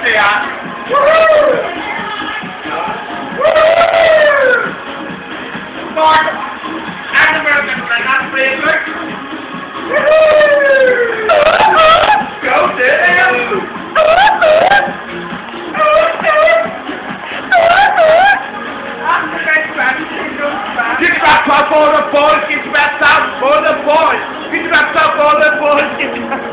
Say that. Up all the boys, get back up all the boys. Get back up all the boys,